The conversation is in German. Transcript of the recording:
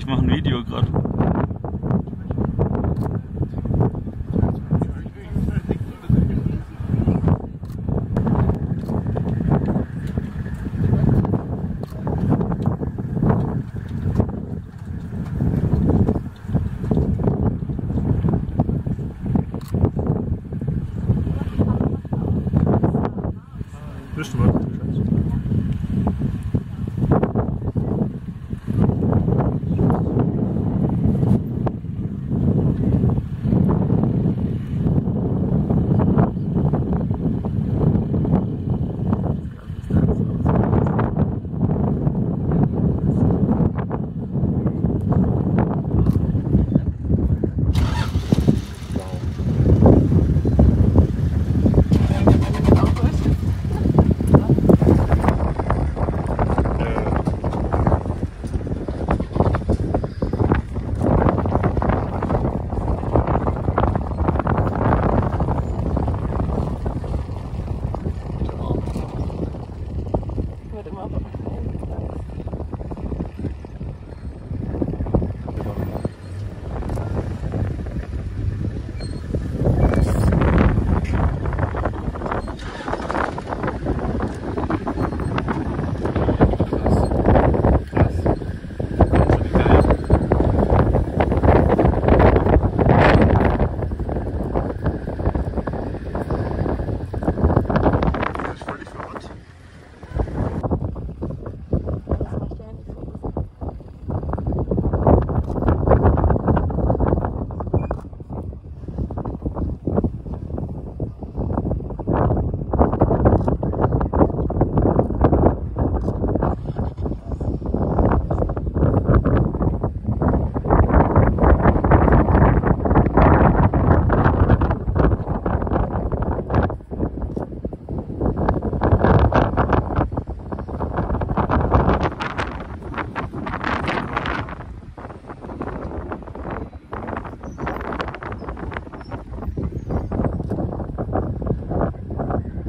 Ich mache ein Video gerade. Wisst ihr was?